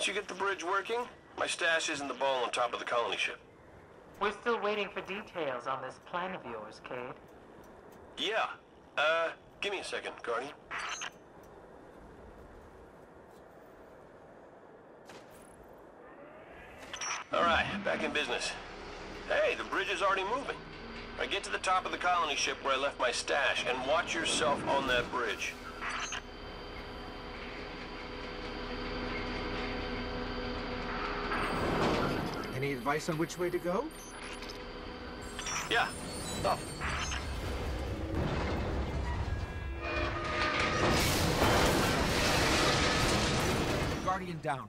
Once you get the bridge working, my stash is in the ball on top of the colony ship. We're still waiting for details on this plan of yours, Cayde. Yeah. Uh, give me a second, Guardian. All right, back in business. Hey, the bridge is already moving. I get to the top of the colony ship where I left my stash, and watch yourself on that bridge. Any advice on which way to go? Yeah, up. Guardian down.